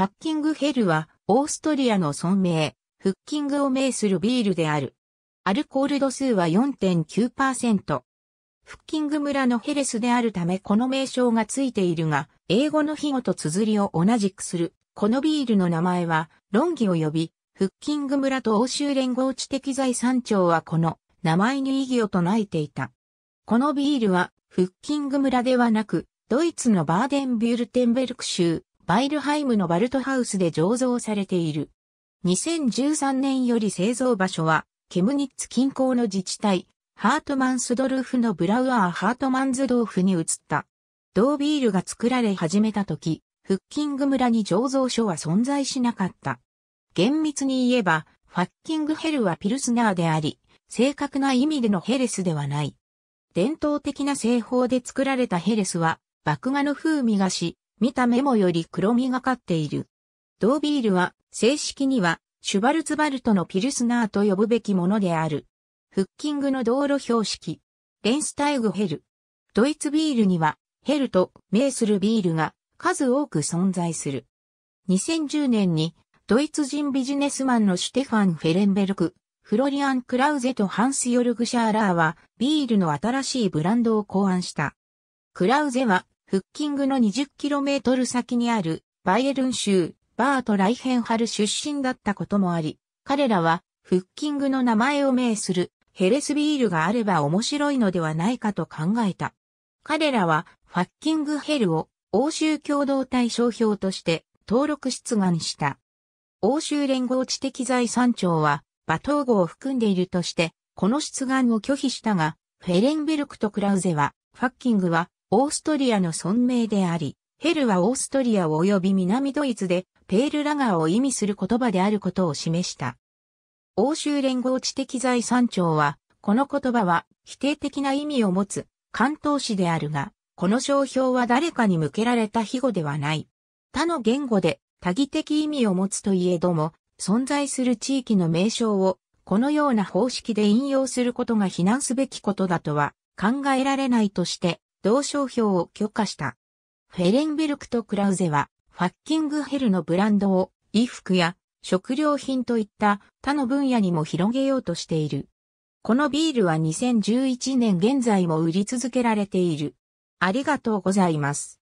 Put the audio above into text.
ファッキングヘルはオーストリアの村名、フッキングを名するビールである。アルコール度数は4.9%。フッキング村のヘレスであるためこの名称がついているが、英語の庇護と綴りを同じくする。このビールの名前は、論議を呼び、フッキング村と欧州連合知的財産庁はこの名前に意義を唱えていた。このビールは、フッキング村ではなく、ドイツのバーデンビュルテンベルク州、バイルハイムのバルトハウスで醸造されている。2013年より製造場所は、ケムニッツ近郊の自治体、ハートマンスドルフのブラウアーハートマンズドーフに移った。同ビールが作られ始めた時、フッキング村に醸造所は存在しなかった。厳密に言えば、ファッキングヘルはピルスナーであり、正確な意味でのヘレスではない。伝統的な製法で作られたヘレスは、麦芽の風味がし、見た目もより黒みがかっている。同ビールは、正式には、シュバルツバルトのピルスナーと呼ぶべきものである。フッキングの道路標識。レンスタイグヘル。ドイツビールには、ヘルと名するビールが数多く存在する。2010年にドイツ人ビジネスマンのシュテファン・フェレンベルク、フロリアン・クラウゼとハンス・ヨルグシャーラーはビールの新しいブランドを考案した。クラウゼはフッキングの 20km 先にあるバイエルン州バート・ライヘンハル出身だったこともあり、彼らはフッキングの名前を名するヘレスビールがあれば面白いのではないかと考えた。彼らはファッキングヘルを欧州共同体商標として登録出願した。欧州連合知的財産庁は馬頭語を含んでいるとして、この出願を拒否したが、フェレンベルクとクラウゼは、ファッキングはオーストリアの村名であり、ヘルはオーストリア及び南ドイツでペールラガーを意味する言葉であることを示した。欧州連合知的財産庁は、この言葉は否定的な意味を持つ関東詞であるが、この商標は誰かに向けられた庇護ではない。他の言語で多義的意味を持つといえども、存在する地域の名称をこのような方式で引用することが非難すべきことだとは考えられないとして、同商標を許可した。フェレンベルクとクラウゼは、ファッキングヘルのブランドを衣服や食料品といった他の分野にも広げようとしている。このビールは2011年現在も売り続けられている。ありがとうございます。